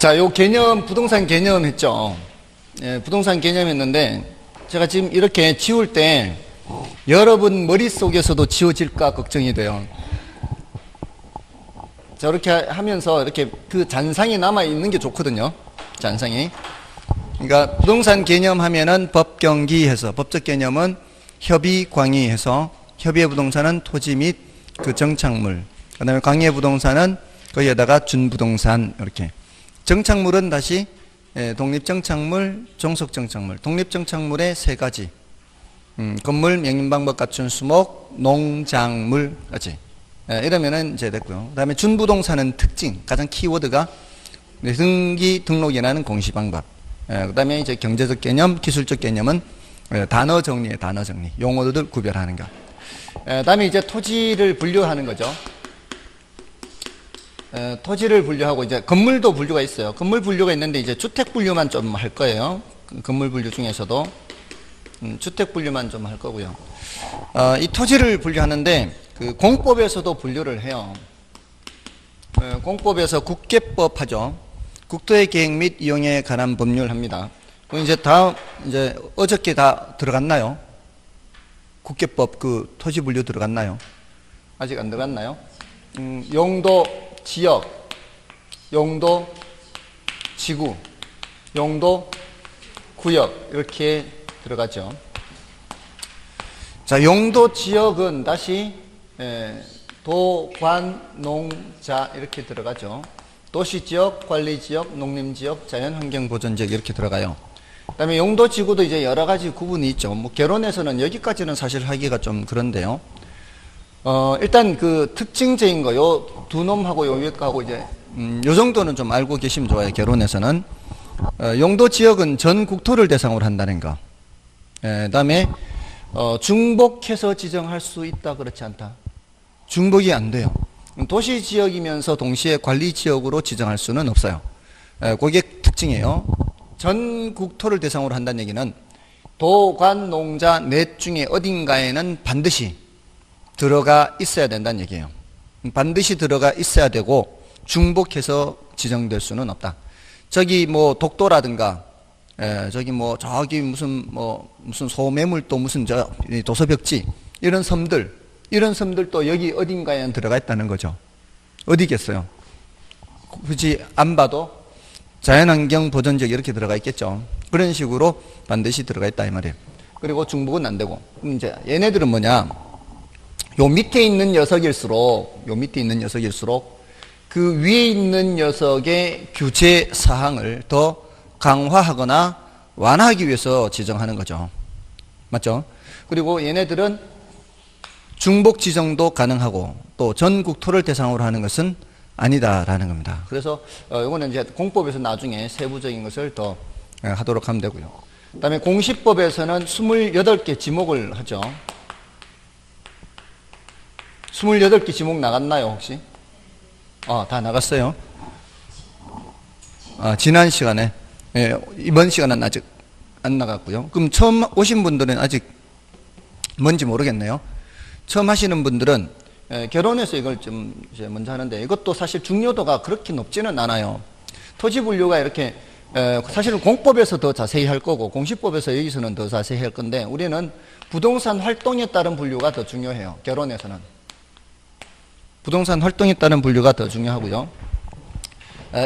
자, 요 개념, 부동산 개념 했죠. 예, 부동산 개념 했는데, 제가 지금 이렇게 지울 때, 여러분 머릿속에서도 지워질까 걱정이 돼요. 저렇게 하면서 이렇게 그 잔상이 남아있는 게 좋거든요. 잔상이. 그러니까 부동산 개념 하면은 법경기 해서, 법적 개념은 협의, 광의 해서, 협의의 부동산은 토지 및 그 정착물. 그 다음에 광의의 부동산은 거기에다가 준부동산, 이렇게. 정착물은 다시 예, 독립정착물, 종속정착물. 독립정착물의 세 가지. 음, 건물, 명인방법 갖춘 수목, 농작물, 그렇지. 예, 이러면은 이제 됐고요. 그 다음에 준부동산은 특징, 가장 키워드가 등기 등록이라는 공시방법. 예, 그 다음에 이제 경제적 개념, 기술적 개념은 예, 단어 정리에 단어 정리. 용어들 구별하는 것. 예, 다음에 이제 토지를 분류하는 거죠. 에, 토지를 분류하고 이제 건물도 분류가 있어요. 건물 분류가 있는데 이제 주택 분류만 좀 할 거예요. 그 건물 분류 중에서도 음, 주택 분류만 좀 할 거고요. 어, 이 토지를 분류하는데 그 공법에서도 분류를 해요. 에, 공법에서 국계법 하죠. 국토의 계획 및 이용에 관한 법률 합니다. 이제 다음 이제 어저께 다 들어갔나요? 국계법 그 토지 분류 들어갔나요? 아직 안 들어갔나요? 음, 용도 지역, 용도 지구, 용도 구역 이렇게 들어가죠. 자, 용도 지역은 다시 예, 도관 농 자 이렇게 들어가죠. 도시 지역, 관리 지역, 농림 지역, 자연 환경 보전 지역 이렇게 들어가요. 그다음에 용도 지구도 이제 여러 가지 구분이 있죠. 뭐 개론에서는 여기까지는 사실 하기가 좀 그런데요. 어, 일단 그 특징적인 거, 요 두 놈하고 요 위에 거하고 이제, 음, 요 정도는 좀 알고 계시면 좋아요, 개론에서는. 어, 용도 지역은 전 국토를 대상으로 한다는 거. 예, 그 다음에, 어, 중복해서 지정할 수 있다, 그렇지 않다. 중복이 안 돼요. 도시 지역이면서 동시에 관리 지역으로 지정할 수는 없어요. 예, 그게 특징이에요. 전 국토를 대상으로 한다는 얘기는 도관 농자 넷 중에 어딘가에는 반드시 들어가 있어야 된다는 얘기예요. 반드시 들어가 있어야 되고 중복해서 지정될 수는 없다. 저기 뭐 독도라든가 에, 저기 뭐 저기 무슨 뭐 무슨 소매물도 무슨 저 도서벽지 이런 섬들 이런 섬들도 여기 어딘가에 들어가 있다는 거죠. 어디겠어요? 굳이 안 봐도 자연환경 보전 지역 이렇게 들어가 있겠죠. 그런 식으로 반드시 들어가 있다 이 말이에요. 그리고 중복은 안 되고 이제 얘네들은 뭐냐? 요 밑에 있는 녀석일수록 요 밑에 있는 녀석일수록 그 위에 있는 녀석의 규제 사항을 더 강화하거나 완화하기 위해서 지정하는 거죠. 맞죠? 그리고 얘네들은 중복 지정도 가능하고 또 전 국토를 대상으로 하는 것은 아니다라는 겁니다. 그래서 어, 이거는 이제 공법에서 나중에 세부적인 것을 더 하도록 하면 되고요. 그다음에 공시법에서는 28개 지목을 하죠. 28개 지목 나갔나요, 혹시? 아, 다 나갔어요. 아, 지난 시간에. 예, 이번 시간은 아직 안 나갔고요. 그럼 처음 오신 분들은 아직 뭔지 모르겠네요. 처음 하시는 분들은 예, 결혼해서 이걸 좀 먼저 하는데 이것도 사실 중요도가 그렇게 높지는 않아요. 토지 분류가 이렇게 예, 사실은 공법에서 더 자세히 할 거고 공시법에서 여기서는 더 자세히 할 건데 우리는 부동산 활동에 따른 분류가 더 중요해요. 결혼에서는. 부동산 활동에 따른 분류가 더 중요하고요.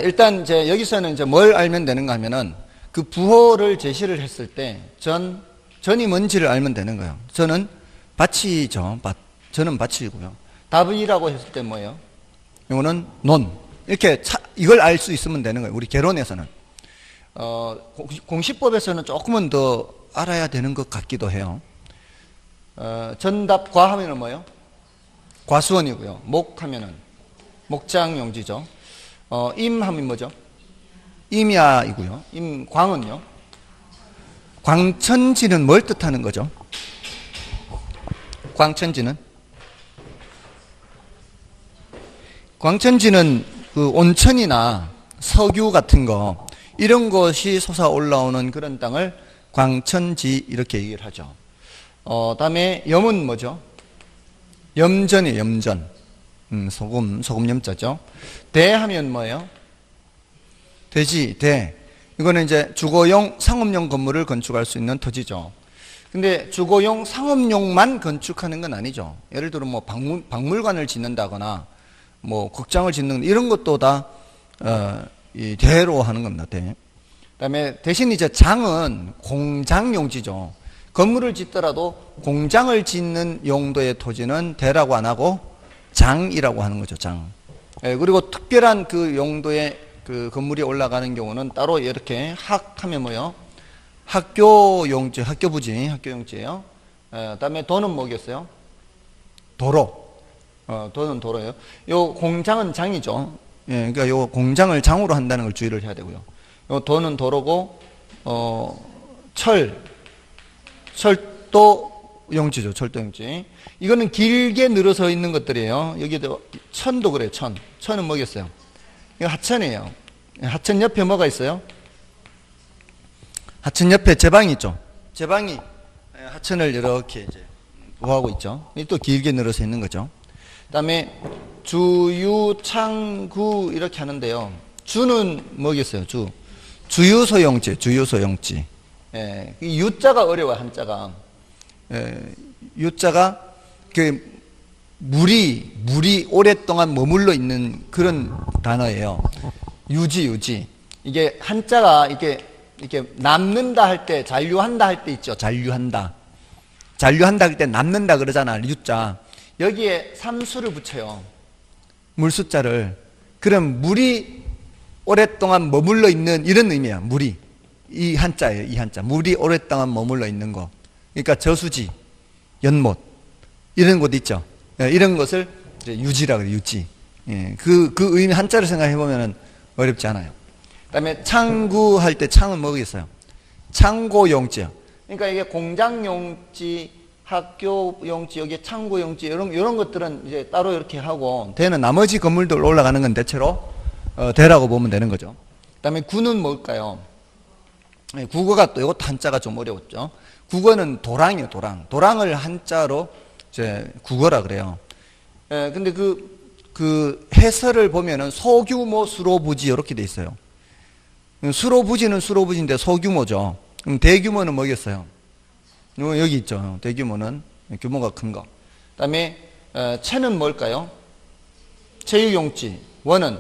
일단 이제 여기서는 이제 뭘 알면 되는가 하면은 그 부호를 제시를 했을 때 전, 전이 뭔지를 알면 되는 거예요. 저는 밭이죠. 밭. 저는 밭이고요. 답이라고 했을 때 뭐예요? 이거는 논. 이렇게 차, 이걸 알 수 있으면 되는 거예요. 우리 개론에서는. 어, 공시법에서는 조금은 더 알아야 되는 것 같기도 해요. 어, 전답과 하면은 뭐예요? 과수원이고요. 목 하면은 목장 용지죠. 어, 임 하면 뭐죠? 임야이고요. 임광은요. 광천지는 뭘 뜻하는 거죠? 광천지는 광천지는 그 온천이나 석유 같은 거 이런 것이 솟아 올라오는 그런 땅을 광천지 이렇게 얘기를 하죠. 어, 다음에 염은 뭐죠? 염전이에요, 염전. 음, 소금, 소금 염자죠. 대 하면 뭐예요? 대지, 대. 이거는 이제 주거용, 상업용 건물을 건축할 수 있는 토지죠. 근데 주거용, 상업용만 건축하는 건 아니죠. 예를 들어 뭐 박물, 박물관을 짓는다거나 뭐 극장을 짓는 이런 것도 다, 어, 이 대로 하는 겁니다. 대. 그 다음에 대신 이제 장은 공장 용지죠. 건물을 짓더라도 공장을 짓는 용도의 토지는 대라고 안 하고 장이라고 하는 거죠. 장. 예, 그리고 특별한 그 용도의 그 건물이 올라가는 경우는 따로 이렇게 학 하면 뭐요? 학교 용지, 학교 부지, 학교 용지예요. 예, 그다음에 도는 뭐겠어요? 도로. 어, 도는 도로예요. 요 공장은 장이죠. 예, 그러니까 요 공장을 장으로 한다는 걸 주의를 해야 되고요. 요 도는 도로고 어, 철, 철도 용지죠. 철도 용지. 이거는 길게 늘어서 있는 것들이에요. 여기도 천도 그래요. 천. 천은 뭐겠어요? 이거 하천이에요. 하천 옆에 뭐가 있어요? 하천 옆에 제방이 있죠. 제방이 하천을 이렇게 이제 보호하고 있죠. 또 길게 늘어서 있는 거죠. 그다음에 주유, 창구 이렇게 하는데요. 주는 뭐겠어요? 주. 주유소용지, 주유소용지. 예, 유자가 어려워요, 한자가. 예, 유자가 그 물이, 물이 오랫동안 머물러 있는 그런 단어예요. 유지, 유지. 이게 한자가 이게, 이렇게 남는다 할 때, 잔류한다 할 때 있죠. 잔류한다. 잔류한다 할 때 남는다 그러잖아, 유자. 여기에 삼수를 붙여요. 물 숫자를. 그럼 물이 오랫동안 머물러 있는 이런 의미야, 물이. 이 한자예요, 이 한자. 물이 오랫동안 머물러 있는 거. 그러니까 저수지, 연못, 이런 곳 있죠. 예, 이런 것을 유지라 그래요, 유지. 예, 그, 그 의미 한자를 생각해 보면 어렵지 않아요. 그 다음에 창구할 때 창은 뭐겠어요? 창고용지요. 그러니까 이게 공장용지, 학교용지, 여기 창고용지, 이런, 이런 것들은 이제 따로 이렇게 하고, 대는 나머지 건물들 올라가는 건 대체로, 어, 대라고 보면 되는 거죠. 그 다음에 구는 뭘까요? 예, 국어가 또 이것도 한자가 좀 어려웠죠. 국어는 도랑이에요, 도랑. 도랑을 한자로 이제 국어라 그래요. 예, 근데 그, 그 해설을 보면은 소규모 수로부지 이렇게 돼 있어요. 수로부지는 수로부지인데 소규모죠. 그럼 대규모는 뭐겠어요? 여기 있죠. 대규모는 규모가 큰 거. 그 다음에 어, 채는 뭘까요? 체육용지. 원은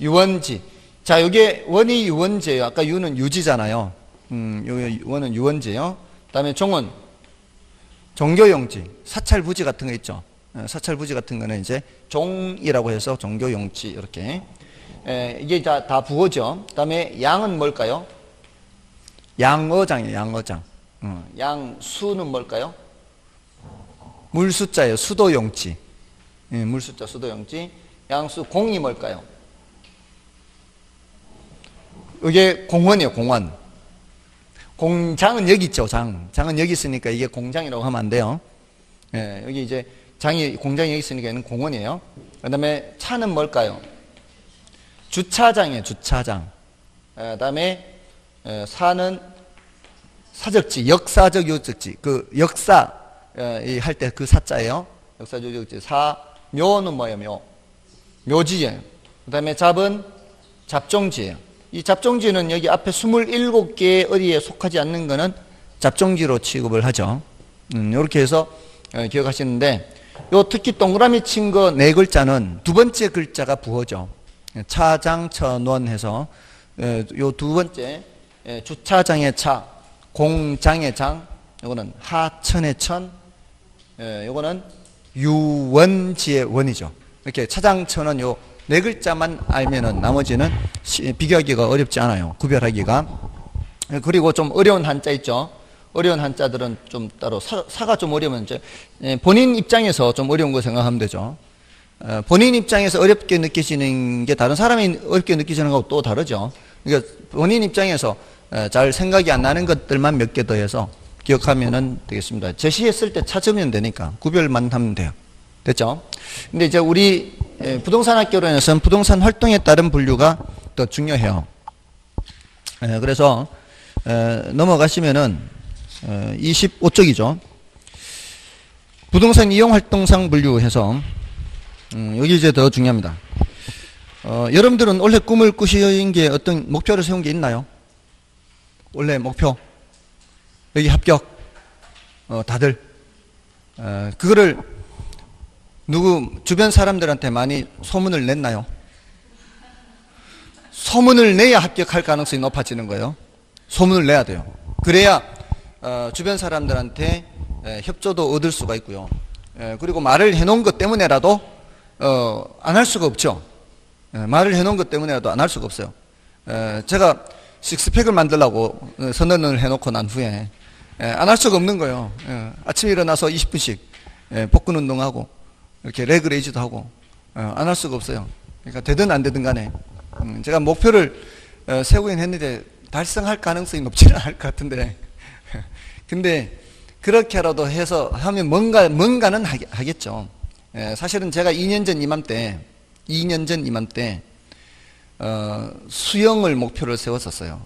유원지. 자, 여기에 원이 유원지예요. 아까 유는 유지잖아요. 음, 여기 원은 유원지예요. 그 다음에 종은 종교용지, 사찰부지 같은 거 있죠. 어, 사찰부지 같은 거는 이제 종이라고 해서 종교용지 이렇게. 에, 이게 다, 다 부어죠. 그 다음에 양은 뭘까요? 양어장이에요, 양어장. 어, 양수는 뭘까요? 물숫자예요, 수도용지. 예, 물숫자, 수도용지. 양수, 공이 뭘까요? 이게 공원이에요, 공원. 공장은 여기 있죠, 장. 장은 여기 있으니까 이게 공장이라고 하면 안 돼요. 예, 여기 이제 장이, 공장이 여기 있으니까 얘는 공원이에요. 그 다음에 차는 뭘까요? 주차장이에요, 주차장. 예, 그 다음에 예, 사는 사적지, 역사적 요적지. 그 역사, 예, 할때 그 사자예요. 역사적 요적지. 사, 묘는 뭐예요, 묘? 묘지예요. 그 다음에 잡은 잡종지예요. 이 잡종지는 여기 앞에 27개의 어디에 속하지 않는 것은 잡종지로 취급을 하죠. 음, 이렇게 해서 어, 기억하시는데 요 특히 동그라미 친 거 네 글자는 두 번째 글자가 부호죠. 차장천원 해서 어, 요두 번째 예, 주차장의 차, 공장의 장, 요거는 하천의 천, 예, 요거는 유원지의 원이죠. 이렇게 차장천원 요 네 글자만 알면은 나머지는 비교하기가 어렵지 않아요. 구별하기가. 그리고 좀 어려운 한자 있죠. 어려운 한자들은 좀 따로 사, 가좀 어려우면 이제 예, 본인 입장에서 좀 어려운 거 생각하면 되죠. 어, 본인 입장에서 어렵게 느끼시는 게 다른 사람이 어렵게 느끼시는 거하고 또 다르죠. 그러니까 본인 입장에서 어, 잘 생각이 안 나는 것들만 몇 개 더해서 기억하면 되겠습니다. 제시했을 때 찾으면 되니까 구별만 하면 돼요. 됐죠? 근데 이제 우리 예, 부동산 학교론에서는 부동산 활동에 따른 분류가 더 중요해요. 예, 그래서 넘어가시면은 25쪽이죠. 부동산 이용 활동상 분류해서 음, 여기 이제 더 중요합니다. 어, 여러분들은 원래 꿈을 꾸신 게 어떤 목표를 세운 게 있나요? 원래 목표? 여기 합격? 어, 다들? 어, 그거를 누구 주변 사람들한테 많이 소문을 냈나요? 소문을 내야 합격할 가능성이 높아지는 거예요. 소문을 내야 돼요. 그래야 어, 주변 사람들한테 에, 협조도 얻을 수가 있고요. 에, 그리고 말을 해놓은 것 때문에라도 어, 안 할 수가 없죠. 에, 말을 해놓은 것 때문에라도 안 할 수가 없어요. 에, 제가 식스팩을 만들라고 어, 선언을 해놓고 난 후에 안 할 수가 없는 거예요. 에, 아침에 일어나서 20분씩 에, 복근 운동하고 이렇게 leg raise도 하고 어, 안할 수가 없어요. 그러니까 되든 안 되든 간에 음, 제가 목표를 어, 세우긴 했는데 달성할 가능성이 높지는 않을 것 같은데 근데 그렇게라도 해서 하면 뭔가 뭔가는 하겠죠. 예, 사실은 제가 2년 전 이맘때 2년 전 이맘때 어, 수영을 목표를 세웠었어요.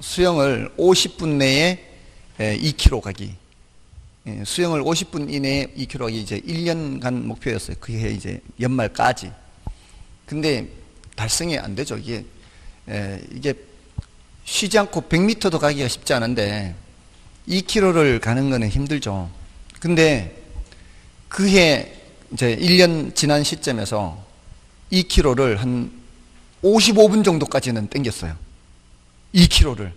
수영을 50분 내에 2km 가기. 예, 수영을 50분 이내에 2km 가기 이제 1년간 목표였어요. 그해 이제 연말까지. 근데 달성이 안 되죠. 이게 에, 이게 쉬지 않고 100m도 가기가 쉽지 않은데 2km를 가는 거는 힘들죠. 근데 그해 이제 1년 지난 시점에서 2km를 한 55분 정도까지는 땡겼어요. 2km를.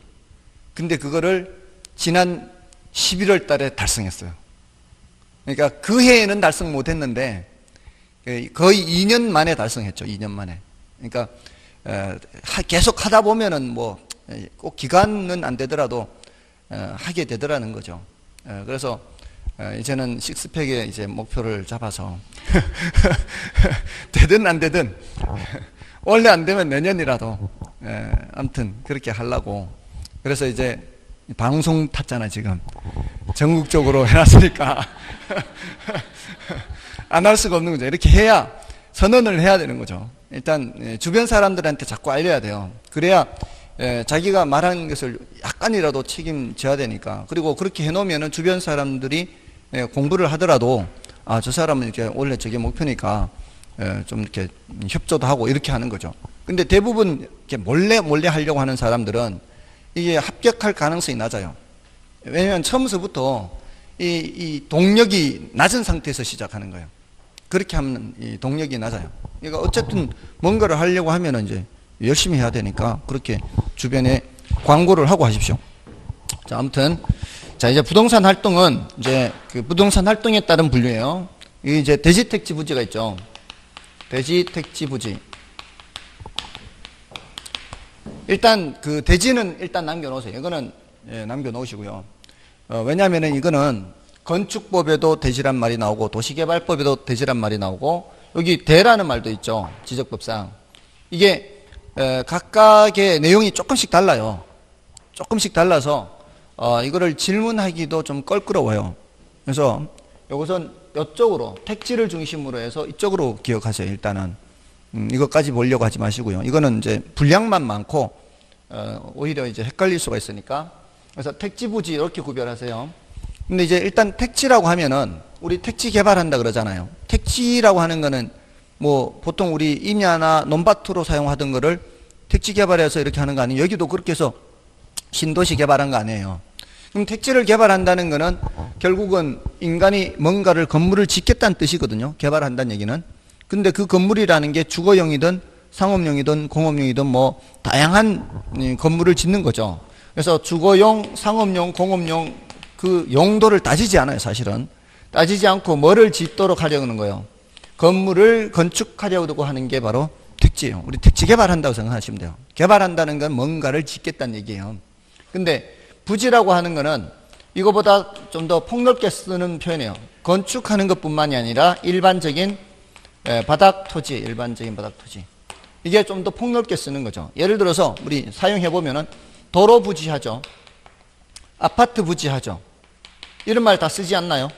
근데 그거를 지난 11월 달에 달성했어요. 그러니까 그 해에는 달성 못 했는데 거의 2년 만에 달성했죠. 2년 만에. 그러니까 계속 하다 보면은 뭐 꼭 기간은 안 되더라도 하게 되더라는 거죠. 그래서 이제는 식스팩의 이제 목표를 잡아서 되든 안 되든 원래 안 되면 내년이라도 아무튼 그렇게 하려고 그래서 이제 방송 탔잖아 지금 전국적으로 해놨으니까 안 할 수가 없는 거죠. 이렇게 해야 선언을 해야 되는 거죠. 일단 예, 주변 사람들한테 자꾸 알려야 돼요. 그래야 예, 자기가 말하는 것을 약간이라도 책임져야 되니까. 그리고 그렇게 해놓으면 주변 사람들이 예, 공부를 하더라도 아, 저 사람은 이렇게 원래 저게 목표니까 좀 이렇게 협조도 하고 이렇게 하는 거죠. 근데 대부분 이렇게 몰래 몰래 하려고 하는 사람들은 이게 합격할 가능성이 낮아요. 왜냐하면 처음서부터 이, 이 동력이 낮은 상태에서 시작하는 거예요. 그렇게 하면 이 동력이 낮아요. 그러니까 어쨌든 뭔가를 하려고 하면 이제 열심히 해야 되니까 그렇게 주변에 광고를 하고 하십시오. 자, 아무튼 자 이제 부동산 활동은 이제 그 부동산 활동에 따른 분류예요. 이 이제 대지 택지 부지가 있죠. 대지 택지 부지. 일단 그 대지는 일단 남겨놓으세요. 이거는 예, 남겨놓으시고요. 어, 왜냐하면 이거는 건축법에도 대지란 말이 나오고 도시개발법에도 대지란 말이 나오고 여기 대라는 말도 있죠. 지적법상. 이게 에, 각각의 내용이 조금씩 달라요. 조금씩 달라서 어, 이거를 질문하기도 좀 껄끄러워요. 그래서 이것은 이쪽으로 택지를 중심으로 해서 이쪽으로 기억하세요. 일단은 음, 이것까지 보려고 하지 마시고요. 이거는 이제 분량만 많고 어, 오히려 이제 헷갈릴 수가 있으니까 그래서 택지 부지 이렇게 구별하세요. 근데 이제 일단 택지라고 하면은 우리 택지 개발한다 그러잖아요. 택지라고 하는 거는 뭐 보통 우리 임야나 논밭으로 사용하던 거를 택지 개발해서 이렇게 하는 거 아니에요. 여기도 그렇게 해서 신도시 개발한 거 아니에요. 그럼 택지를 개발한다는 거는 결국은 인간이 뭔가를 건물을 짓겠다는 뜻이거든요. 개발한다는 얘기는. 근데 그 건물이라는 게 주거용이든 상업용이든 공업용이든 뭐 다양한 건물을 짓는 거죠. 그래서 주거용, 상업용, 공업용 그 용도를 따지지 않아요, 사실은. 따지지 않고 뭐를 짓도록 하려는 거예요. 건물을 건축하려고 하는 게 바로 택지예요. 우리 택지 개발한다고 생각하시면 돼요. 개발한다는 건 뭔가를 짓겠다는 얘기예요. 근데 부지라고 하는 거는 이거보다 좀 더 폭넓게 쓰는 표현이에요. 건축하는 것뿐만이 아니라 일반적인 예, 바닥 토지, 일반적인 바닥 토지. 이게 좀 더 폭넓게 쓰는 거죠. 예를 들어서 우리 사용해 보면은 도로 부지 하죠. 아파트 부지 하죠. 이런 말 다 쓰지 않나요?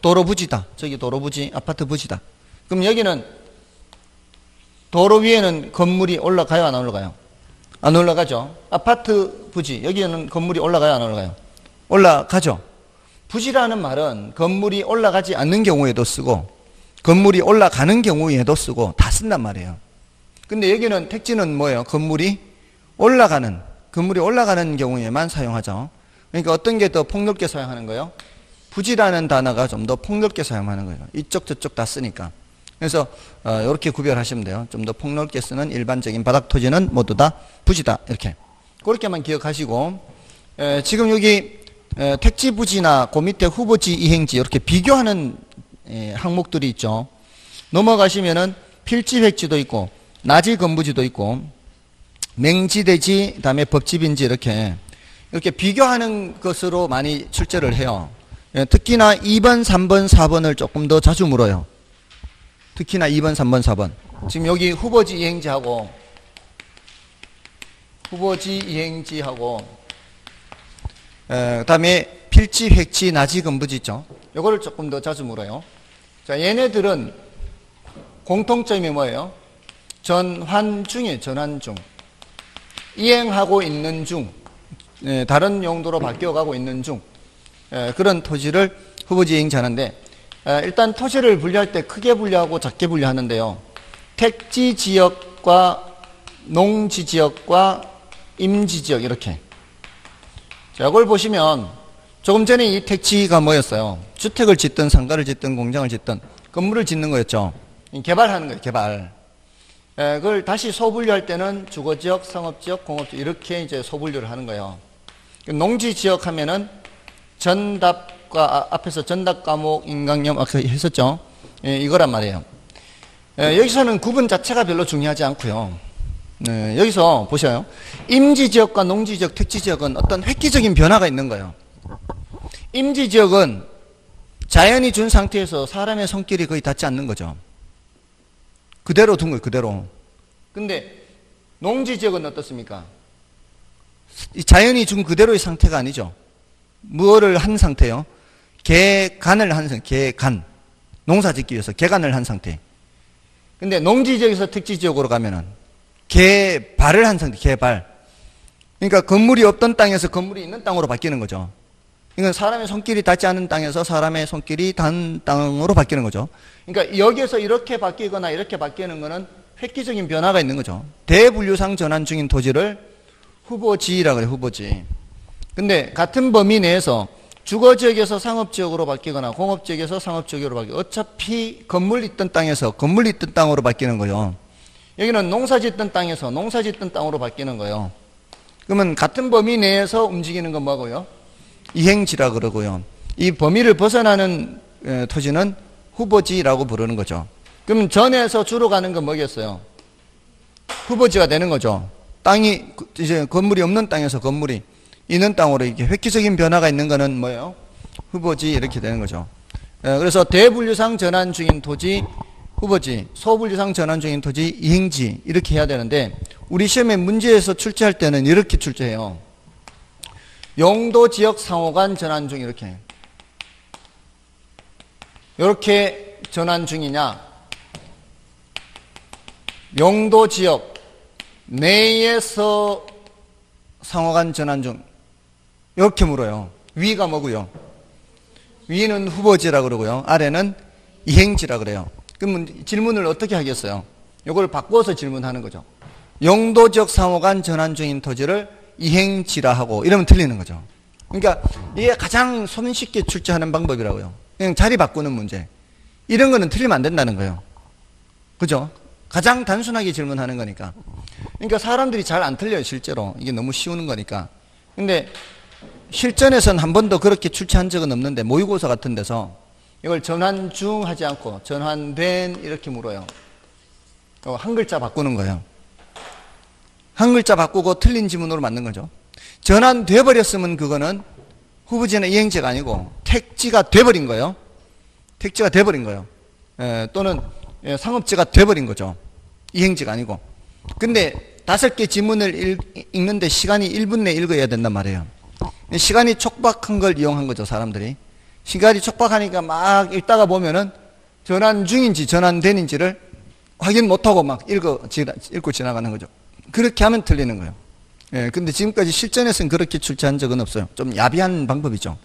도로 부지다. 저기 도로 부지, 아파트 부지다. 그럼 여기는 도로 위에는 건물이 올라가요, 안 올라가요? 안 올라가죠. 아파트 부지, 여기는 건물이 올라가요, 안 올라가요? 올라가죠. 부지라는 말은 건물이 올라가지 않는 경우에도 쓰고 건물이 올라가는 경우에도 쓰고 다 쓴단 말이에요. 근데 여기는 택지는 뭐예요? 건물이 올라가는, 건물이 올라가는 경우에만 사용하죠. 그러니까 어떤 게 더 폭넓게 사용하는 거예요? 부지라는 단어가 좀 더 폭넓게 사용하는 거예요. 이쪽 저쪽 다 쓰니까. 그래서 어, 이렇게 구별하시면 돼요. 좀 더 폭넓게 쓰는 일반적인 바닥 토지는 모두 다 부지다 이렇게 그렇게만 기억하시고 에, 지금 여기 에, 택지 부지나 그 밑에 후보지 이행지 이렇게 비교하는 에, 항목들이 있죠. 넘어가시면은 필지 획지도 있고 나지 건부지도 있고 맹지대지 그다음에 법집인지 이렇게 이렇게 비교하는 것으로 많이 출제를 해요. 예, 특히나 2번, 3번, 4번을 조금 더 자주 물어요. 특히나 2번, 3번, 4번. 지금 여기 후보지 이행지하고 후보지 이행지하고 에, 그다음에 필지, 획지, 나지, 건부지 있죠. 요거를 조금 더 자주 물어요. 자, 얘네들은 공통점이 뭐예요? 전환 중에 전환 중. 이행하고 있는 중. 에, 다른 용도로 바뀌어가고 있는 중. 에, 그런 토지를 후보지 이행지하는데 일단 토지를 분리할 때 크게 분리하고 작게 분리하는데요. 택지 지역과 농지 지역과 임지 지역 이렇게. 자, 이걸 보시면 조금 전에 이 택지가 뭐였어요? 주택을 짓든 상가를 짓든 공장을 짓든 건물을 짓는 거였죠. 개발하는 거예요, 개발. 에, 그걸 다시 소분류할 때는 주거지역, 상업지역, 공업지역 이렇게 이제 소분류를 하는 거예요. 농지 지역 하면은 전답 과 앞에서 전답 과목 인강염 아까 했었죠. 예, 이거란 말이에요. 예, 여기서는 구분 자체가 별로 중요하지 않고요. 네, 여기서 보셔요. 임지 지역과 농지 지역, 택지 지역은 어떤 획기적인 변화가 있는 거예요. 임지 지역은 자연이 준 상태에서 사람의 손길이 거의 닿지 않는 거죠. 그대로 둔 거예요, 그대로. 근데 농지 지역은 어떻습니까? 자연이 준 그대로의 상태가 아니죠. 무엇을 한 상태요? 개간을 한 상태, 개간. 농사 짓기 위해서 개간을 한 상태. 근데 농지 지역에서 특지 지역으로 가면은 개발을 한 상태, 개발. 그러니까 건물이 없던 땅에서 건물이 있는 땅으로 바뀌는 거죠. 그러니까 사람의 손길이 닿지 않은 땅에서 사람의 손길이 닿은 땅으로 바뀌는 거죠. 그러니까 여기에서 이렇게 바뀌거나 이렇게 바뀌는 거는 획기적인 변화가 있는 거죠. 대분류상 전환 중인 토지를 후보지라고 해요, 후보지. 근데 같은 범위 내에서 주거 지역에서 상업 지역으로 바뀌거나 공업 지역에서 상업 지역으로 바뀌고 어차피 건물 있던 땅에서 건물 있던 땅으로 바뀌는 거예요. 여기는 농사 짓던 땅에서 농사 짓던 땅으로 바뀌는 거예요. 그러면 같은 범위 내에서 움직이는 건 뭐고요? 이행지라 그러고요. 이 범위를 벗어나는 토지는 후보지라고 부르는 거죠. 그럼 전에서 주로 가는 건 뭐겠어요? 후보지가 되는 거죠. 땅이 이제 건물이 없는 땅에서 건물이 있는 땅으로 이렇게 획기적인 변화가 있는 거는 뭐예요? 후보지 이렇게 되는 거죠. 예, 그래서 대분류상 전환 중인 토지 후보지, 소분류상 전환 중인 토지 이행지 이렇게 해야 되는데 우리 시험에 문제에서 출제할 때는 이렇게 출제해요. 용도 지역 상호간 전환 중 이렇게 이렇게 전환 중이냐 용도 지역 내에서 상호간 전환 중 이렇게 물어요. 위가 뭐고요? 위는 후보지라 그러고요. 아래는 이행지라 그래요. 그러면 질문을 어떻게 하겠어요? 이걸 바꿔서 질문하는 거죠. 용도적 상호간 전환 중인 토지를 이행지라 하고 이러면 틀리는 거죠. 그러니까 이게 가장 손쉽게 출제하는 방법이라고요. 그냥 자리 바꾸는 문제. 이런 거는 틀리면 안 된다는 거예요. 그죠? 가장 단순하게 질문하는 거니까. 그러니까 사람들이 잘 안 틀려요, 실제로. 이게 너무 쉬우는 거니까. 근데 실전에서는 한 번도 그렇게 출제한 적은 없는데 모의고사 같은 데서 이걸 전환 중 하지 않고 전환된 이렇게 물어요. 어, 한 글자 바꾸는 거예요. 한 글자 바꾸고 틀린 지문으로 만든 거죠. 전환돼 버렸으면 그거는 후보지나 이행제가 아니고 택지가 돼버린 거예요. 택지가 돼버린 거예요. 에, 또는 예, 상업지가 돼버린 거죠. 이행지가 아니고. 근데 다섯 개 지문을 읽, 는데 시간이 1분 내 읽어야 된단 말이에요. 시간이 촉박한 걸 이용한 거죠, 사람들이. 시간이 촉박하니까 막 읽다가 보면은 전환 중인지 전환되는지를 확인 못하고 막 읽어, 읽고 지나가는 거죠. 그렇게 하면 틀리는 거예요. 예, 근데 지금까지 실전에서는 그렇게 출제한 적은 없어요. 좀 야비한 방법이죠.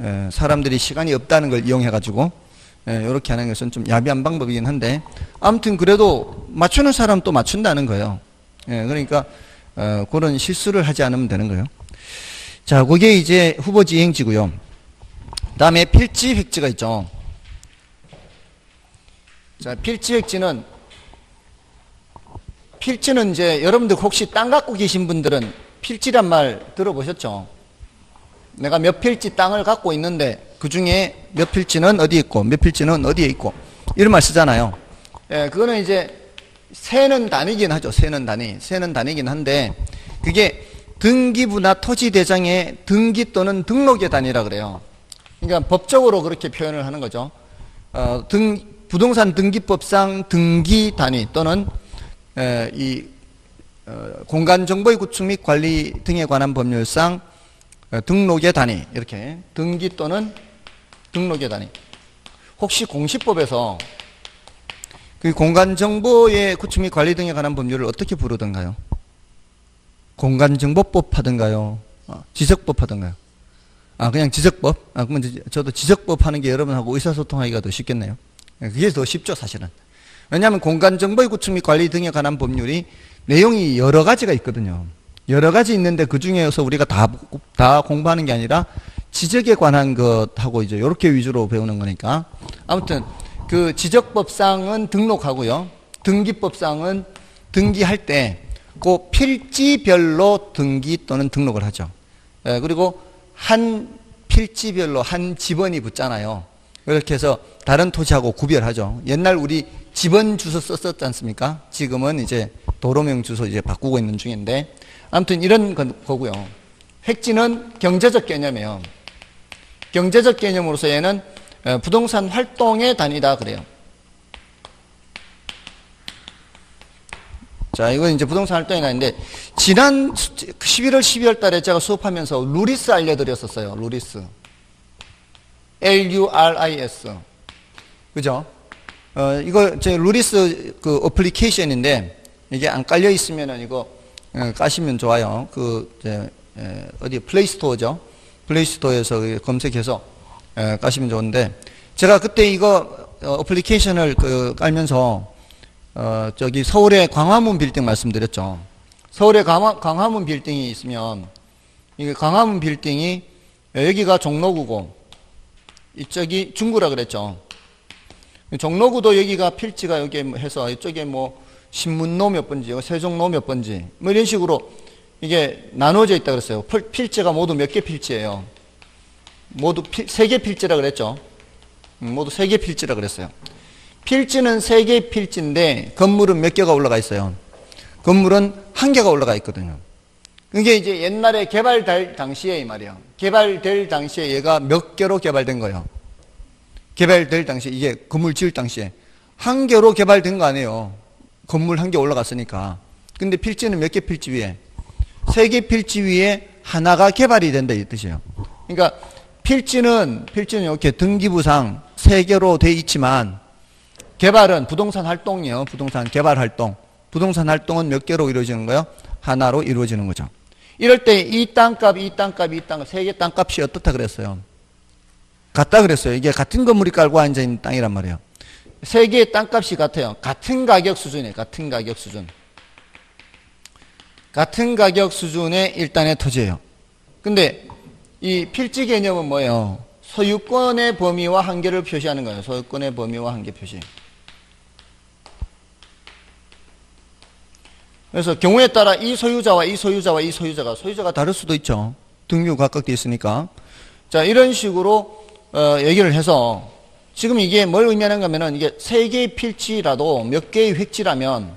예, 사람들이 시간이 없다는 걸 이용해가지고 예, 이렇게 하는 것은 좀 야비한 방법이긴 한데 아무튼 그래도 맞추는 사람 또 맞춘다는 거예요. 예, 그러니까 어, 그런 실수를 하지 않으면 되는 거예요. 자, 그게 이제 후보지 이행지고요. 다음에 필지 획지가 있죠. 자, 필지 획지는 필지는 이제 여러분들 혹시 땅 갖고 계신 분들은 필지란 말 들어보셨죠? 내가 몇 필지 땅을 갖고 있는데 그 중에 몇 필지는 어디에 있고 몇 필지는 어디에 있고 이런 말 쓰잖아요. 예, 그거는 이제 세는 단위긴 하죠. 세는 단위. 세는 단위긴 한데 그게 등기부나 토지대장의 등기 또는 등록의 단위라 그래요. 그러니까 법적으로 그렇게 표현을 하는 거죠. 어, 등, 부동산 등기법상 등기 단위 또는 에, 이 어, 공간 정보의 구축 및 관리 등에 관한 법률상 어, 등록의 단위 이렇게 등기 또는 등록의 단위 혹시 공시법에서 그 공간 정보의 구축 및 관리 등에 관한 법률을 어떻게 부르던가요? 공간 정보법 하던가요? 어, 지적법 하던가요? 아 그냥 지적법? 아 그러면 저도 지적법 하는 게 여러분하고 의사소통하기가 더 쉽겠네요. 예, 그게 더 쉽죠 사실은. 왜냐하면 공간정보의 구축 및 관리 등에 관한 법률이 내용이 여러 가지가 있거든요. 여러 가지 있는데 그 중에서 우리가 다, 다 공부하는 게 아니라 지적에 관한 것하고 이제 이렇게 위주로 배우는 거니까. 아무튼 그 지적법상은 등록하고요. 등기법상은 등기할 때 그 필지별로 등기 또는 등록을 하죠. 예, 그리고 한 필지별로 한 지번이 붙잖아요. 그렇게 해서 다른 토지하고 구별하죠. 옛날 우리 지번 주소 썼었지 않습니까? 지금은 이제 도로명 주소 이제 바꾸고 있는 중인데 아무튼 이런 거고요. 획지는 경제적 개념이에요. 경제적 개념으로서 얘는 어, 부동산 활동의 단위다 그래요. 자, 이건 이제 부동산 활동이 나는데 지난 11월 12월 달에 제가 수업하면서 LURIS 알려드렸었어요. LURIS. L-U-R-I-S. 그죠? 어, 이거 제 LURIS 그 어플리케이션인데 이게 안 깔려 있으면은 이거 어, 까시면 좋아요. 그 이제 에, 어디 플레이스토어죠. 플레이스토어에서 검색해서 에, 까시면 좋은데 제가 그때 이거 어, 어플리케이션을 그 깔면서 어, 저기 서울의 광화문 빌딩 말씀드렸죠. 서울의 광화, 광화문 빌딩이 있으면 이게 광화문 빌딩이 여기가 종로구고 이쪽이 중구라 그랬죠. 종로구도 여기가 필지가 여기 해서 이쪽에 뭐 신문로 몇 번지, 세종로 몇 번지, 뭐 이런 식으로 이게 나눠져 있다 그랬어요. 필지가 모두 몇 개 필지예요. 모두 세 개 필지라 그랬죠. 음, 모두 세 개 필지라 그랬어요. 필지는 세 개 필지인데 건물은 몇 개가 올라가 있어요. 건물은 한 개가 올라가 있거든요. 그게 이제 옛날에 개발될 당시에 이 말이에요. 개발될 당시에 얘가 몇 개로 개발된 거예요. 개발될 당시에 이게 건물 지을 당시에 한 개로 개발된 거 아니에요. 건물 한 개 올라갔으니까. 근데 필지는 몇 개 필지 위에? 세 개 필지 위에 하나가 개발이 된다 이 뜻이에요. 그러니까 필지는 필지는 이렇게 등기부상 세 개로 돼 있지만 개발은 부동산 활동이요. 부동산 개발 활동. 부동산 활동은 몇 개로 이루어지는 거예요? 하나로 이루어지는 거죠. 이럴 때 이 땅값, 이 땅값, 이 땅값, 세 개 땅값이 어떻다 그랬어요? 같다 그랬어요. 이게 같은 건물이 깔고 앉아 있는 땅이란 말이에요. 세 개의 땅값이 같아요. 같은 가격 수준이에요. 같은 가격 수준. 같은 가격 수준의 일단의 토지예요. 근데 이 필지 개념은 뭐예요? 소유권의 범위와 한계를 표시하는 거예요. 소유권의 범위와 한계 표시. 그래서 경우에 따라 이 소유자와 이 소유자와 이 소유자가 소유자가 다를 수도 있죠. 등유 각각 돼 있으니까. 자 이런 식으로 어, 얘기를 해서 지금 이게 뭘 의미하는가 하면은 이게 세 개의 필지라도 몇 개의 획지라면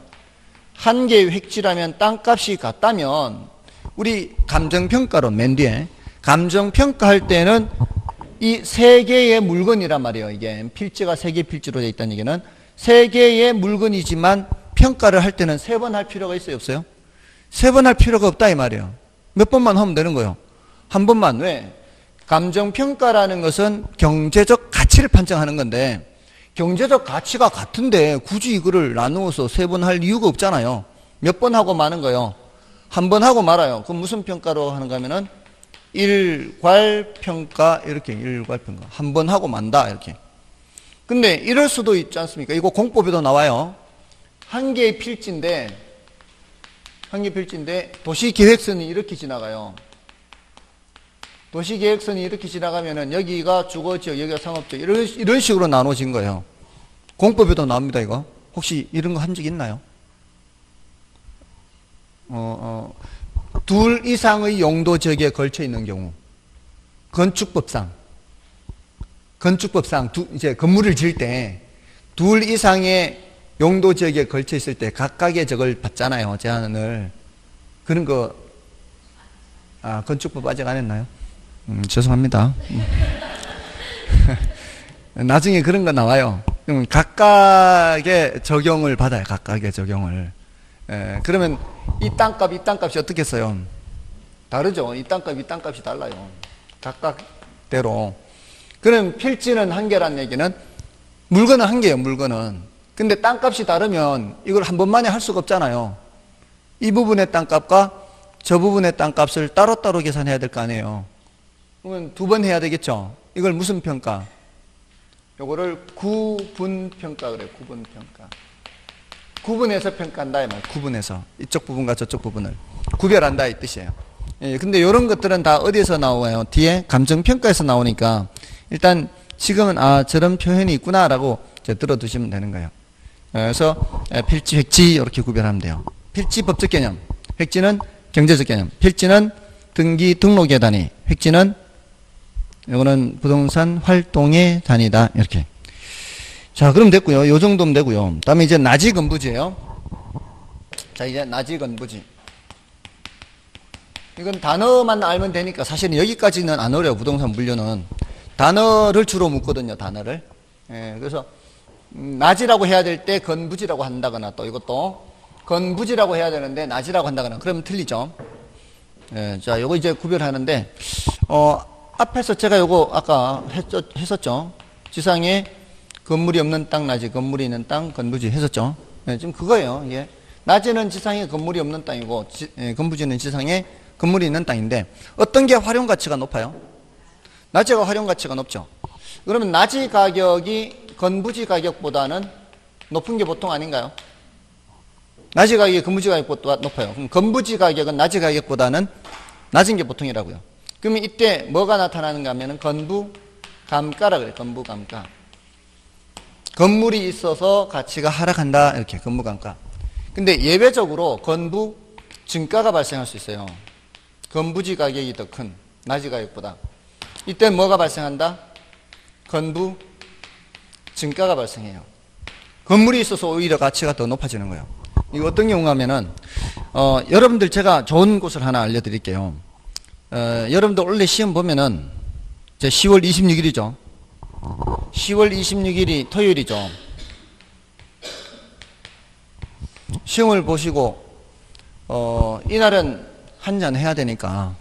한 개의 획지라면 땅값이 같다면 우리 감정평가론 맨 뒤에 감정평가할 때는 이 세 개의 물건이란 말이에요. 이게 필지가 세개 필지로 되어 있다는 얘기는 세 개의 물건이지만 평가를 할 때는 세 번 할 필요가 있어요? 없어요? 세 번 할 필요가 없다 이 말이에요. 몇 번만 하면 되는 거예요. 한 번만. 왜? 감정평가라는 것은 경제적 가치를 판정하는 건데 경제적 가치가 같은데 굳이 이거를 나누어서 세 번 할 이유가 없잖아요. 몇 번 하고 마는 거예요. 한 번 하고 말아요. 그럼 무슨 평가로 하는가 하면은 일괄평가 이렇게 일괄평가 한 번 하고 만다 이렇게 근데 이럴 수도 있지 않습니까? 이거 공법에도 나와요. 한 개의 필지인데, 한 개의 필지인데, 도시계획선이 이렇게 지나가요. 도시계획선이 이렇게 지나가면은 여기가 주거지역, 여기가 상업지역, 이런, 이런 식으로 나눠진 거예요. 공법에도 나옵니다, 이거. 혹시 이런 거 한 적 있나요? 어, 어, 둘 이상의 용도 지역에 걸쳐 있는 경우. 건축법상. 건축법상 두, 이제 건물을 지을 때 둘 이상의 용도 지역에 걸쳐 있을 때 각각의 적을 받잖아요. 제한을. 그런 거, 아, 건축법 아직 안 했나요? 음, 죄송합니다. 음. 나중에 그런 거 나와요. 각각의 적용을 받아요. 각각의 적용을. 에, 그러면 이 땅값, 이 땅값이 어떻게 써요? 다르죠. 이 땅값, 이 땅값이 달라요. 각각대로. 그럼 필지는 한 개란 얘기는 물건은 한 개예요, 물건은. 근데 땅값이 다르면 이걸 한 번만에 할 수가 없잖아요. 이 부분의 땅값과 저 부분의 땅값을 따로따로 계산해야 될 거 아니에요. 그러면 두 번 해야 되겠죠. 이걸 무슨 평가? 요거를 구분 평가 그래요. 구분 평가. 구분해서 평가한다 이 말. 구분해서 이쪽 부분과 저쪽 부분을 구별한다 이 뜻이에요. 예, 근데 이런 것들은 다 어디에서 나와요? 뒤에 감정 평가에서 나오니까 일단 지금은 아 저런 표현이 있구나라고 들어두시면 되는 거예요. 그래서 필지, 획지 이렇게 구별하면 돼요. 필지 법적 개념, 획지는 경제적 개념, 필지는 등기 등록의 단위, 획지는 이거는 부동산 활동의 단위다 이렇게. 자 그럼 됐고요. 요 정도면 되고요. 다음에 이제 나지 건부지예요. 자 이제 나지 건부지. 이건 단어만 알면 되니까 사실은 여기까지는 안 어려워 부동산 물류는 단어를 주로 묻거든요, 단어를. 예, 그래서 음, 낮이라고 해야 될 때 건부지라고 한다거나 또 이것도 건부지라고 해야 되는데 낮이라고 한다거나 그러면 틀리죠. 예, 자, 요거 이제 구별하는데 어, 앞에서 제가 요거 아까 했었죠. 지상에 건물이 없는 땅 낮이, 건물이 있는 땅 건부지 했었죠. 예, 지금 그거예요. 이게 낮에는 지상에 건물이 없는 땅이고 지, 예, 건부지는 지상에 건물이 있는 땅인데 어떤 게 활용 가치가 높아요? 낮에가 활용 가치가 높죠. 그러면 낮이 가격이 건부지 가격보다는 높은 게 보통 아닌가요? 낮이 가격이 건부지 가격보다 높아요. 그럼 건부지 가격은 낮이 가격보다는 낮은 게 보통이라고요. 그러면 이때 뭐가 나타나는가 하면 건부 감가라 그래요. 건부 감가. 건물이 있어서 가치가 하락한다. 이렇게 건부 감가. 근데 예외적으로 건부 증가가 발생할 수 있어요. 건부지 가격이 더 큰 낮이 가격보다. 이때 뭐가 발생한다? 건부 증가가 발생해요. 건물이 있어서 오히려 가치가 더 높아지는 거예요. 이거 어떤 경우냐면은 어, 여러분들 제가 좋은 곳을 하나 알려드릴게요. 어, 여러분들 원래 시험 보면은 제 10월 26일이죠. 10월 26일이 토요일이죠. 시험을 보시고 어, 이날은 한잔 해야 되니까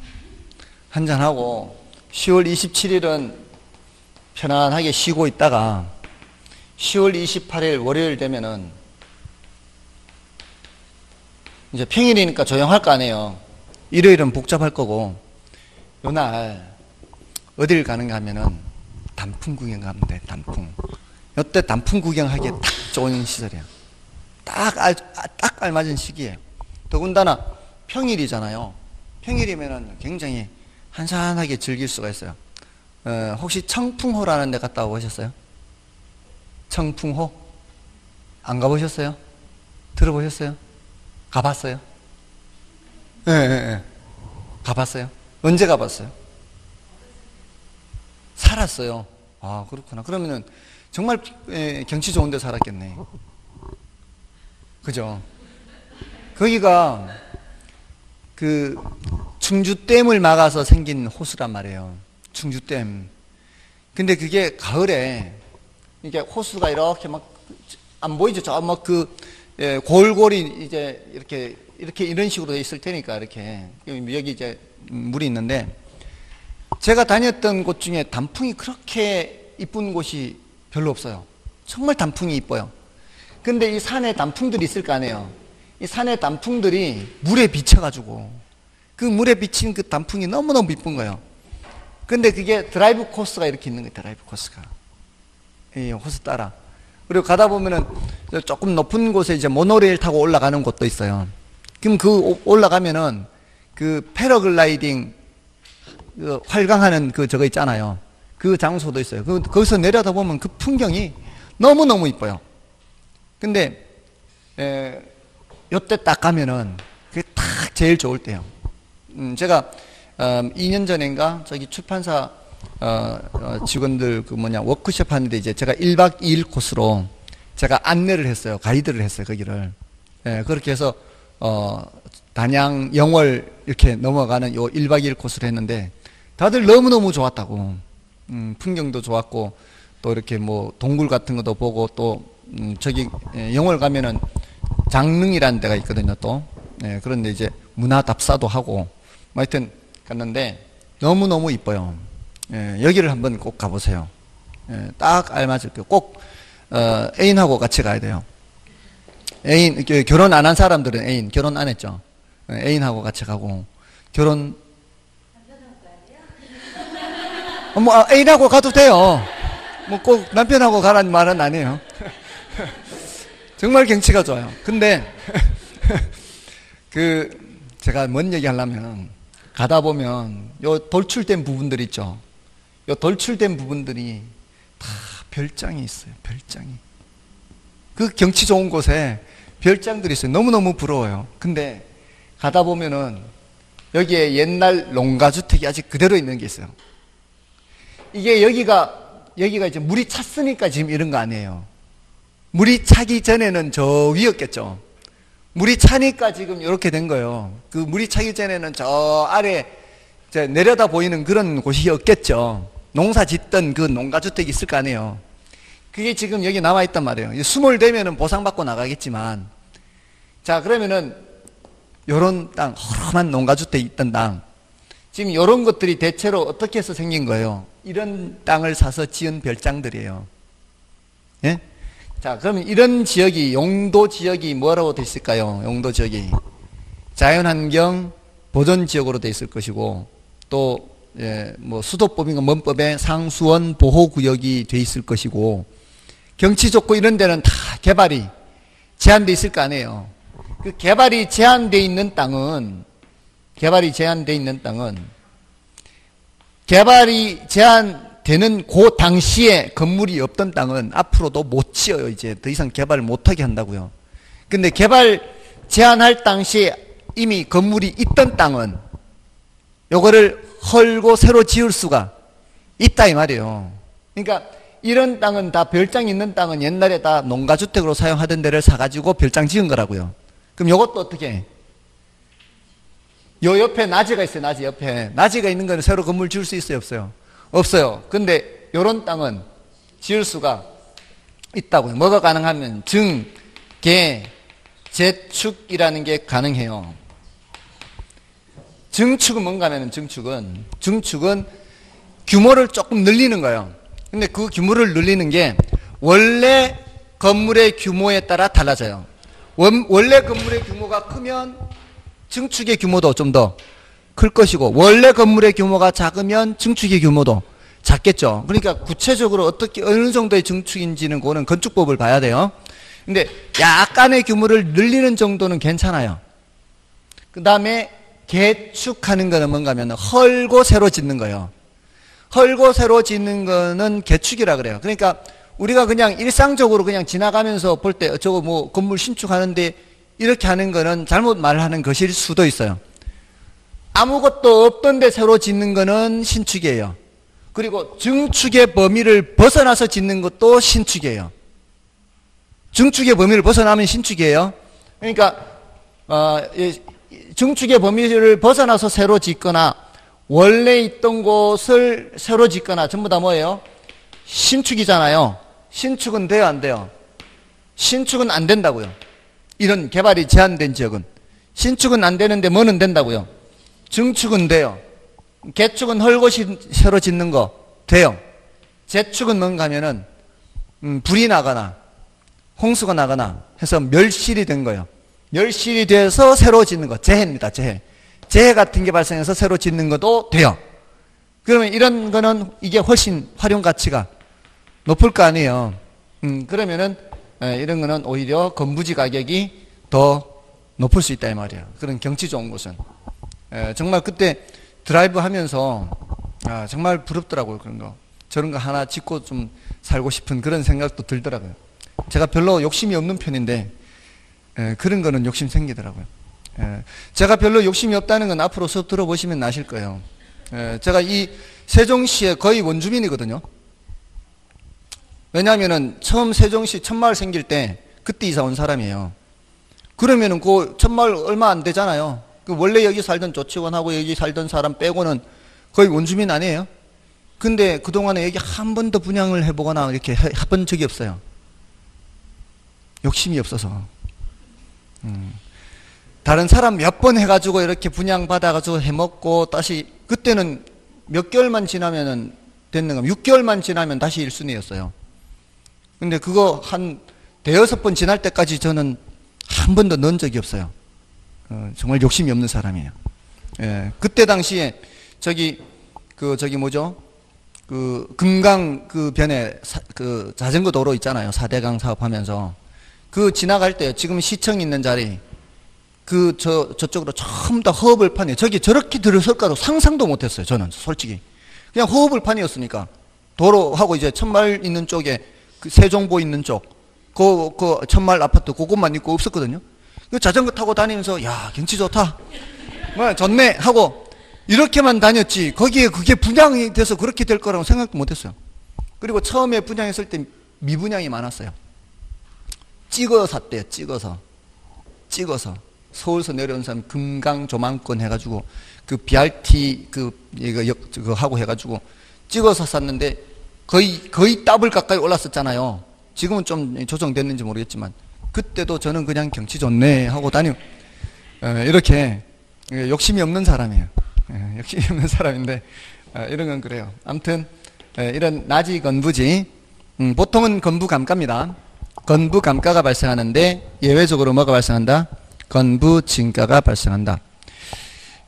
한잔 하고 10월 27일은 편안하게 쉬고 있다가 10월 28일 월요일 되면은 이제 평일이니까 조용할 거 아니에요. 일요일은 복잡할 거고 요날 어딜 가는가 하면은 단풍 구경 가면 돼. 단풍. 이때 단풍 구경하기에 딱 좋은 시절이야. 딱, 알, 딱 알맞은 시기예요. 더군다나 평일이잖아요. 평일이면은 굉장히 한산하게 즐길 수가 있어요. 어, 혹시 청풍호라는 데 갔다 오셨어요? 청풍호? 안 가보셨어요? 들어보셨어요? 가봤어요? 예, 예, 예. 가봤어요? 언제 가봤어요? 살았어요. 아, 그렇구나. 그러면은 정말 예, 경치 좋은 데 살았겠네. 그죠? 거기가 그 충주댐을 막아서 생긴 호수란 말이에요. 충주댐. 근데 그게 가을에 이게 호수가 이렇게 막 안 보이죠? 저막그 예, 골골이 이제 이렇게 이렇게 이런 식으로 돼 있을 테니까 이렇게 여기 이제 물이 있는데 제가 다녔던 곳 중에 단풍이 그렇게 이쁜 곳이 별로 없어요. 정말 단풍이 이뻐요. 근데 이 산에 단풍들이 있을 거 아니에요. 이 산에 단풍들이 물에 비쳐가지고 그 물에 비친 그 단풍이 너무너무 이쁜 거예요. 근데 그게 드라이브 코스가 이렇게 있는 거예요. 드라이브 코스가. 이 호수 따라. 그리고 가다 보면은 조금 높은 곳에 이제 모노레일 타고 올라가는 곳도 있어요. 그럼 그 올라가면은 그 패러글라이딩 그 활강하는 그 저거 있잖아요. 그 장소도 있어요. 그 거기서 내려다 보면 그 풍경이 너무 너무 이뻐요. 근데 에, 요때 딱 가면은 그게 딱 제일 좋을 때요. 음, 제가 어, 2년 전인가 저기 출판사 어, 어, 직원들 그 뭐냐 워크숍 하는데 이제 제가 1박 2일 코스로 제가 안내를 했어요. 가이드를 했어요. 거기를. 예, 그렇게 해서 어, 단양 영월 이렇게 넘어가는 요 1박 2일 코스를 했는데 다들 너무너무 좋았다고. 음, 풍경도 좋았고 또 이렇게 뭐 동굴 같은 것도 보고 또 음, 저기 예, 영월 가면은 장릉이라는 데가 있거든요. 또. 예, 그런데 이제 문화 답사도 하고 뭐 하여튼 갔는데 너무너무 이뻐요. 예, 여기를 한번 꼭 가보세요. 예, 딱 알맞을 거예요. 꼭 어, 애인하고 같이 가야 돼요. 애인 결혼 안 한 사람들은 애인 결혼 안 했죠. 예, 애인하고 같이 가고 결혼 어, 뭐 아, 애인하고 가도 돼요. 뭐 꼭 남편하고 가라는 말은 아니에요. 정말 경치가 좋아요. 근데 그 제가 뭔 얘기 하려면 가다 보면 요 돌출된 부분들 있죠. 요 돌출된 부분들이 다 별장이 있어요. 별장이. 그 경치 좋은 곳에 별장들이 있어요. 너무너무 부러워요. 근데 가다 보면은 여기에 옛날 농가주택이 아직 그대로 있는 게 있어요. 이게 여기가, 여기가 이제 물이 찼으니까 지금 이런 거 아니에요. 물이 차기 전에는 저 위였겠죠. 물이 차니까 지금 이렇게 된 거예요. 그 물이 차기 전에는 저 아래 내려다 보이는 그런 곳이었겠죠. 농사 짓던 그 농가주택이 있을 거 아니에요. 그게 지금 여기 남아있단 말이에요. 수몰 되면은 보상받고 나가겠지만. 자, 그러면은, 요런 땅, 허름한 농가주택이 있던 땅. 지금 요런 것들이 대체로 어떻게 해서 생긴 거예요? 이런 땅을 사서 지은 별장들이에요. 예? 자, 그러면 이런 지역이, 용도 지역이 뭐라고 돼 있을까요? 용도 지역이. 자연환경 보존 지역으로 돼 있을 것이고, 또 예, 뭐 수도법인가 뭔법에 상수원 보호구역이 돼 있을 것이고 경치 좋고 이런 데는 다 개발이 제한돼 있을 거 아니에요. 그 개발이 제한돼 있는 땅은 개발이 제한돼 있는 땅은 개발이 제한되는 그 당시에 건물이 없던 땅은 앞으로도 못 지어요. 이제 더 이상 개발을 못하게 한다고요. 근데 개발 제한할 당시에 이미 건물이 있던 땅은 요거를 헐고 새로 지을 수가 있다 이 말이에요. 그러니까 이런 땅은 다 별장 있는 땅은 옛날에 다 농가주택으로 사용하던 데를 사가지고 별장 지은 거라고요. 그럼 요것도 어떻게 해? 요 옆에 나지가 있어요, 나지 옆에. 나지가 있는 거는 새로 건물 지을 수 있어요, 없어요? 없어요. 근데 요런 땅은 지을 수가 있다고요. 뭐가 가능하면 증, 개, 재축이라는 게 가능해요. 증축은 뭔가 하면 증축은 증축은 규모를 조금 늘리는 거예요. 근데 그 규모를 늘리는 게 원래 건물의 규모에 따라 달라져요. 원, 원래 건물의 규모가 크면 증축의 규모도 좀 더 클 것이고 원래 건물의 규모가 작으면 증축의 규모도 작겠죠. 그러니까 구체적으로 어떻게 어느 정도의 증축인지는 그거는 건축법을 봐야 돼요. 근데 약간의 규모를 늘리는 정도는 괜찮아요. 그 다음에 개축하는 거는 뭔가 하면 헐고 새로 짓는 거예요. 헐고 새로 짓는 거는 개축이라 그래요. 그러니까 우리가 그냥 일상적으로 그냥 지나가면서 볼 때 저거 뭐 건물 신축하는데 이렇게 하는 거는 잘못 말하는 것일 수도 있어요. 아무것도 없던데 새로 짓는 거는 신축이에요. 그리고 증축의 범위를 벗어나서 짓는 것도 신축이에요. 증축의 범위를 벗어나면 신축이에요. 그러니까 어, 증축의 범위를 벗어나서 새로 짓거나 원래 있던 곳을 새로 짓거나 전부 다 뭐예요? 신축이잖아요. 신축은 돼요, 안 돼요? 신축은 안 된다고요. 이런 개발이 제한된 지역은. 신축은 안 되는데 뭐는 된다고요? 증축은 돼요. 개축은 헐고 새로 짓는 거 돼요. 재축은 뭔가 하면은 음, 불이 나거나 홍수가 나거나 해서 멸실이 된 거예요. 멸실이 돼서 새로 짓는 것, 재해입니다, 재해. 재해 같은 게 발생해서 새로 짓는 것도 돼요. 그러면 이런 거는 이게 훨씬 활용 가치가 높을 거 아니에요. 음, 그러면은 에, 이런 거는 오히려 건부지 가격이 더 높을 수 있다 이 말이에요. 그런 경치 좋은 곳은 에, 정말 그때 드라이브 하면서 아, 정말 부럽더라고요 그런 거. 저런 거 하나 짓고 좀 살고 싶은 그런 생각도 들더라고요. 제가 별로 욕심이 없는 편인데 에, 그런 거는 욕심 생기더라고요. 에, 제가 별로 욕심이 없다는 건 앞으로 수업 들어보시면 아실 거예요. 에, 제가 이 세종시의 거의 원주민이거든요. 왜냐하면은 처음 세종시 첫마을 생길 때 그때 이사 온 사람이에요. 그러면은 그 첫마을 얼마 안 되잖아요. 그 원래 여기 살던 조치원하고 여기 살던 사람 빼고는 거의 원주민 아니에요. 근데 그동안에 여기 한 번도 분양을 해보거나 이렇게 해본 적이 없어요. 욕심이 없어서. 음. 다른 사람 몇 번 해가지고 이렇게 분양받아가지고 해먹고 다시, 그때는 몇 개월만 지나면은 됐는 겁니다. 6개월만 지나면 다시 1순위였어요. 근데 그거 한 대여섯 번 지날 때까지 저는 한 번도 넣은 적이 없어요. 어, 정말 욕심이 없는 사람이에요. 예, 그때 당시에 저기 그 저기 뭐죠? 그 금강 그 변에 사, 그 자전거 도로 있잖아요. 사대강 사업하면서 그 지나갈 때 지금 시청 있는 자리 그 저 저쪽으로 전부 다 허허벌판이에요. 저기 저렇게 들어설까도 상상도 못했어요. 저는 솔직히 그냥 허허벌판이었으니까 도로하고 이제 천말 있는 쪽에 그 세종보 있는 쪽, 그, 그 천말 아파트 그것만 있고 없었거든요. 그 자전거 타고 다니면서 야 경치 좋다, 뭐 좋네 하고 이렇게만 다녔지 거기에 그게 분양이 돼서 그렇게 될 거라고 생각도 못했어요. 그리고 처음에 분양했을 때 미분양이 많았어요. 찍어 샀대요. 찍어서 찍어서 서울서 내려온 사람 금강 조망권 해가지고 그 BRT 그 이거 역, 그거 하고 해가지고 찍어서 샀는데 거의 거의 더블 가까이 올랐었잖아요. 지금은 좀 조정됐는지 모르겠지만 그때도 저는 그냥 경치 좋네 하고 다니 이렇게 욕심이 없는 사람이에요. 욕심이 없는 사람인데 이런 건 그래요. 아무튼 이런 나지 건부지 음, 보통은 건부 감가입니다. 건부 감가가 발생하는데 예외적으로 뭐가 발생한다? 건부 진가가 발생한다.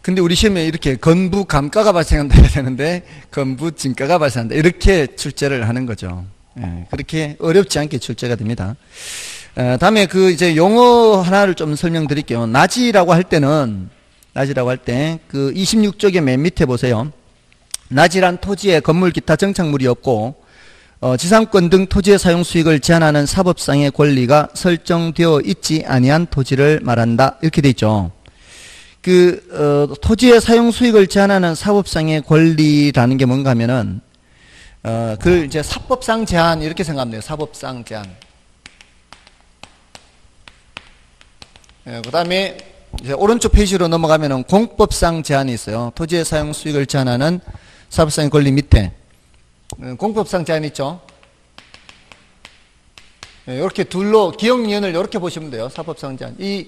근데 우리 시험에 이렇게 건부 감가가 발생한다 해야 되는데 건부 진가가 발생한다 이렇게 출제를 하는 거죠. 예, 그렇게 어렵지 않게 출제가 됩니다. 에, 다음에 그 이제 용어 하나를 좀 설명드릴게요. 나지라고 할 때는 나지라고 할 때 그 26쪽의 맨 밑에 보세요. 나지란 토지에 건물 기타 정착물이 없고 어, 지상권 등 토지의 사용 수익을 제한하는 사법상의 권리가 설정되어 있지 아니한 토지를 말한다 이렇게 돼 있죠. 그 어, 토지의 사용 수익을 제한하는 사법상의 권리라는 게 뭔가 하면은 어, 그 이제 사법상 제한 이렇게 생각하면 돼요. 사법상 제한. 예, 그다음에 이제 오른쪽 페이지로 넘어가면은 공법상 제한이 있어요. 토지의 사용 수익을 제한하는 사법상의 권리 밑에 어, 공법상 제한 있죠. 이렇게 예, 둘로 기억니은을 이렇게 보시면 돼요. 사법상 제한. 이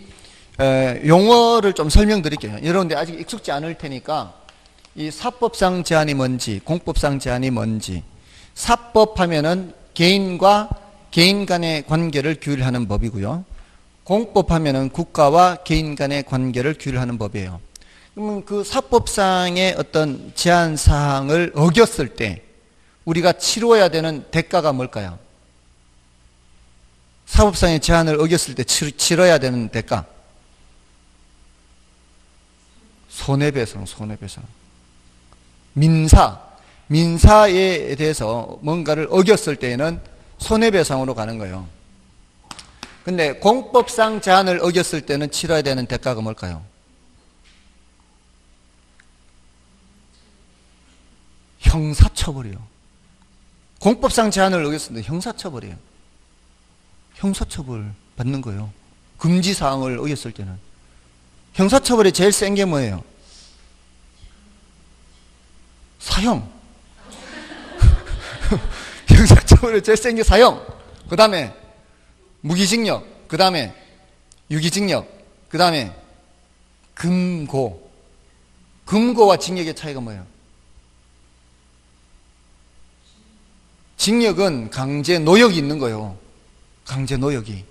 에, 용어를 좀 설명드릴게요. 여러분들 아직 익숙지 않을 테니까 이 사법상 제한이 뭔지, 공법상 제한이 뭔지. 사법 하면은 개인과 개인 간의 관계를 규율하는 법이고요. 공법 하면은 국가와 개인 간의 관계를 규율하는 법이에요. 그러면 그 사법상의 어떤 제한 사항을 어겼을 때 우리가 치러야 되는 대가가 뭘까요? 사법상의 제한을 어겼을 때 치러야 되는 대가. 손해배상, 손해배상. 민사, 민사에 대해서 뭔가를 어겼을 때에는 손해배상으로 가는 거예요. 근데 공법상 제한을 어겼을 때는 치러야 되는 대가가 뭘까요? 형사처벌이요. 공법상 제한을 어겼을 때 형사처벌이에요. 형사처벌 받는 거예요. 금지사항을 어겼을 때는. 형사처벌이 제일 센 게 뭐예요? 사형. 형사처벌이 제일 센 게 사형. 그 다음에 무기징역. 그 다음에 유기징역. 그 다음에 금고. 금고와 징역의 차이가 뭐예요? 징역은 강제 노역이 있는 거예요. 강제 노역이.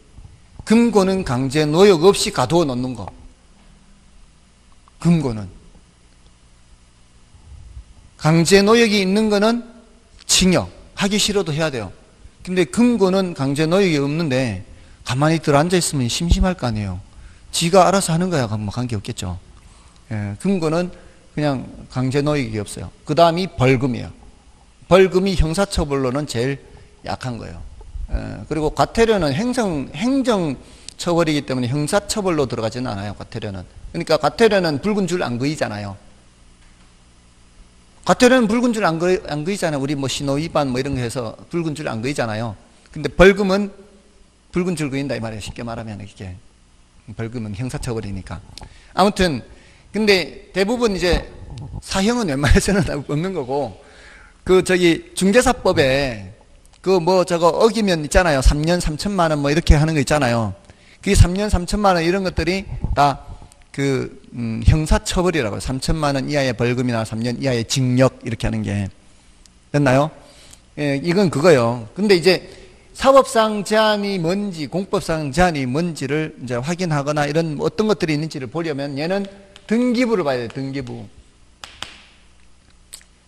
금고는 강제 노역 없이 가두어 놓는 거. 금고는. 강제 노역이 있는 거는 징역. 하기 싫어도 해야 돼요. 근데 금고는 강제 노역이 없는데 가만히 들어앉아 있으면 심심할 거 아니에요. 지가 알아서 하는 거야. 뭐 관계 없겠죠. 예, 금고는 그냥 강제 노역이 없어요. 그 다음이 벌금이에요. 벌금이 형사처벌로는 제일 약한 거예요. 예, 그리고 과태료는 행정, 행정 처벌이기 때문에 형사처벌로 들어가지는 않아요. 과태료는. 그러니까 과태료는 붉은 줄 안 그이잖아요. 과태료는 붉은 줄 안 그이, 안 그이잖아요. 우리 뭐 신호 위반 뭐 이런 거 해서 붉은 줄 안 그이잖아요. 근데 벌금은 붉은 줄 그인다 이 말이에요. 쉽게 말하면 이게 벌금은 형사처벌이니까. 아무튼 근데 대부분 이제 사형은 웬만해서는 없는 거고 그 저기 중개사법에 그 뭐 저거 어기면 있잖아요. 3년 3천만 원 뭐 이렇게 하는 거 있잖아요. 그게 3년 3천만 원 이런 것들이 다그 음, 형사처벌이라고 3천만 원 이하의 벌금이나 3년 이하의 징역 이렇게 하는 게 됐나요? 예, 이건 그거요. 근데 이제 사법상 제한이 뭔지 공법상 제한이 뭔지를 이제 확인하거나 이런 어떤 것들이 있는지를 보려면 얘는 등기부를 봐야 돼. 등기부.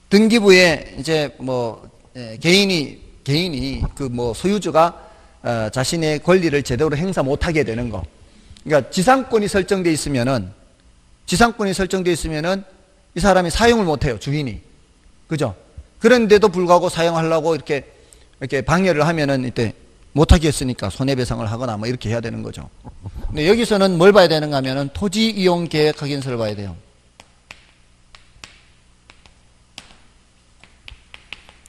등기부에 이제 뭐 예, 개인이 개인이 그 뭐 소유주가 어, 자신의 권리를 제대로 행사 못하게 되는 거. 그러니까 지상권이 설정되어 있으면은 지상권이 설정되어 있으면은 이 사람이 사용을 못 해요. 주인이. 그죠? 그런데도 불구하고 사용하려고 이렇게 이렇게 방해를 하면은 이때 못 하겠으니까 손해배상을 하거나 뭐 이렇게 해야 되는 거죠. 근데 여기서는 뭘 봐야 되는가 하면은 토지 이용 계획 확인서를 봐야 돼요.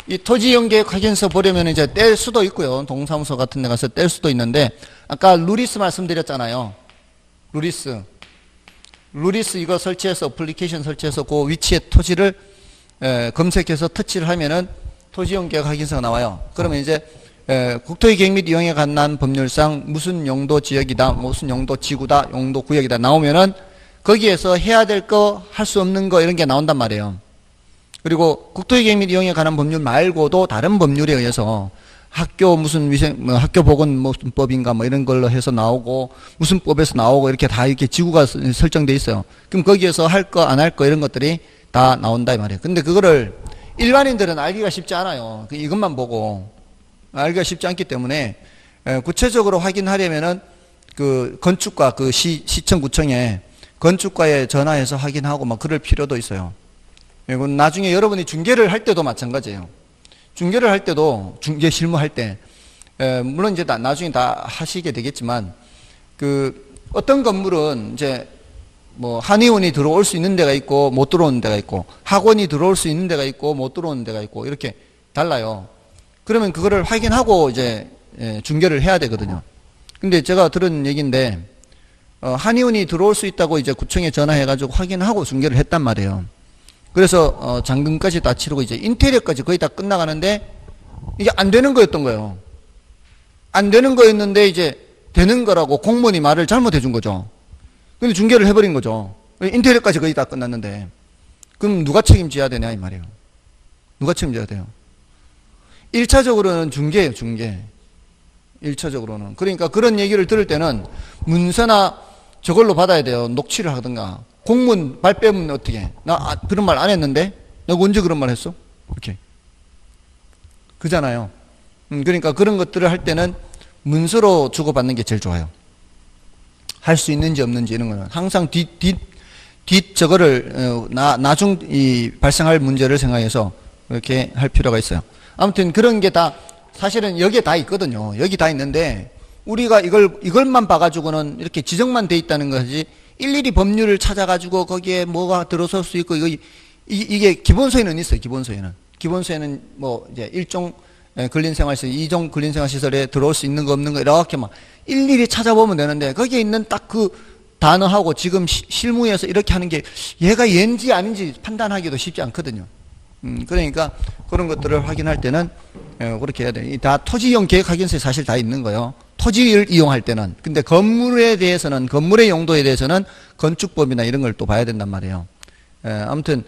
이 토지 이용 계획 확인서 보려면 이제 뗄 수도 있고요. 동사무소 같은 데 가서 뗄 수도 있는데 아까 루리스 말씀드렸잖아요. LURIS. LURIS 이거 설치해서 어플리케이션 설치해서 그 위치에 토지를 에, 검색해서 터치를 하면은 토지이용 계획 확인서가 나와요. 그러면 이제 에, 국토의 계획 및 이용에 관한 법률상 무슨 용도 지역이다, 무슨 용도 지구다, 용도 구역이다 나오면은 거기에서 해야 될 거, 할 수 없는 거 이런 게 나온단 말이에요. 그리고 국토의 계획 및 이용에 관한 법률 말고도 다른 법률에 의해서 학교 무슨 위생 뭐 학교 보건 무슨 법인가 뭐 이런 걸로 해서 나오고 무슨 법에서 나오고 이렇게 다 이렇게 지구가 설정돼 있어요. 그럼 거기에서 할 거 안 할 거 이런 것들이 다 나온다 이 말이에요. 근데 그거를 일반인들은 알기가 쉽지 않아요. 그 이것만 보고 알기가 쉽지 않기 때문에 구체적으로 확인하려면은 그 건축가 그 시, 시청 구청에 건축가에 전화해서 확인하고 막 그럴 필요도 있어요. 그리고 나중에 여러분이 중개를 할 때도 마찬가지예요. 중개를 할 때도 중개 실무할 때 에, 물론 이제 다, 나중에 다 하시게 되겠지만 그 어떤 건물은 이제 뭐 한의원이 들어올 수 있는 데가 있고 못 들어오는 데가 있고 학원이 들어올 수 있는 데가 있고 못 들어오는 데가 있고 이렇게 달라요. 그러면 그거를 확인하고 이제 예, 중개를 해야 되거든요. 근데 제가 들은 얘기인데 어, 한의원이 들어올 수 있다고 이제 구청에 전화해가지고 확인하고 중개를 했단 말이에요. 그래서 어, 잔금까지 다 치르고 이제 인테리어까지 거의 다 끝나가는데 이게 안 되는 거였던 거예요. 안 되는 거였는데 이제 되는 거라고 공무원이 말을 잘못해 준 거죠. 근데 중개를 해버린 거죠. 인테리어까지 거의 다 끝났는데 그럼 누가 책임져야 되냐 이 말이에요. 누가 책임져야 돼요? 1차적으로는 중개예요, 중개. 1차적으로는. 그러니까 그런 얘기를 들을 때는 문서나 저걸로 받아야 돼요. 녹취를 하든가. 공문 발뺌은 어떻게? 나 아, 그런 말 안 했는데? 내가 언제 그런 말 했어? 이렇게. 그잖아요. 음, 그러니까 그런 것들을 할 때는 문서로 주고받는 게 제일 좋아요. 할 수 있는지 없는지 이런 거는 항상 뒷, 뒷, 뒷 저거를, 어, 나, 나중 이 발생할 문제를 생각해서 이렇게 할 필요가 있어요. 아무튼 그런 게 다 사실은 여기에 다 있거든요. 여기 다 있는데 우리가 이걸, 이걸만 봐가지고는 이렇게 지정만 돼 있다는 것이 일일이 법률을 찾아가지고 거기에 뭐가 들어설 수 있고 이거 이, 이게 기본서에는 있어요. 기본서에는 기본서에는 뭐 이제 일종 근린생활시설, 이종 근린생활시설에 들어올 수 있는 거 없는 거 이렇게 막 일일이 찾아보면 되는데 거기에 있는 딱 그 단어하고 지금 시, 실무에서 이렇게 하는 게 얘가 얘인지 아닌지 판단하기도 쉽지 않거든요. 음, 그러니까 그런 것들을 확인할 때는 그렇게 해야 돼요. 다 토지용 계획 확인서에 사실 다 있는 거예요. 토지를 이용할 때는. 근데 건물에 대해서는, 건물의 용도에 대해서는 건축법이나 이런 걸 또 봐야 된단 말이에요. 에, 아무튼,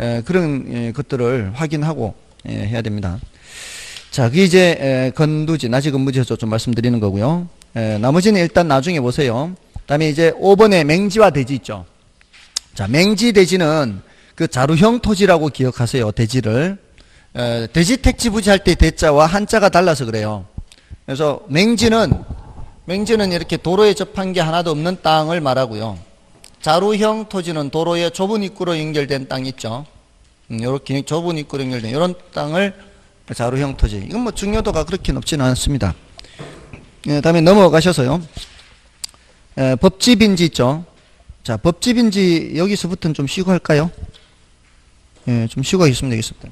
에, 그런 에, 것들을 확인하고 해야 됩니다. 자, 그 이제 건두지, 나지 건무지에서 좀 말씀드리는 거고요. 나머지는 일단 나중에 보세요. 그 다음에 이제 5번에 맹지와 대지 있죠. 자, 맹지 대지는 그 자루형 토지라고 기억하세요. 대지를. 에, 대지 택지 부지 할 때 대자와 한자가 달라서 그래요. 그래서 맹지는 맹지는 이렇게 도로에 접한 게 하나도 없는 땅을 말하고요. 자루형 토지는 도로에 좁은 입구로 연결된 땅 있죠. 음, 이렇게 좁은 입구로 연결된 이런 땅을 자루형 토지. 이건 뭐 중요도가 그렇게 높지는 않습니다. 예, 다음에 넘어가셔서요. 에, 법집인지 있죠. 자, 법집인지 여기서부터는 좀 쉬고 할까요? 예, 좀 쉬고 있으면 되겠습니다.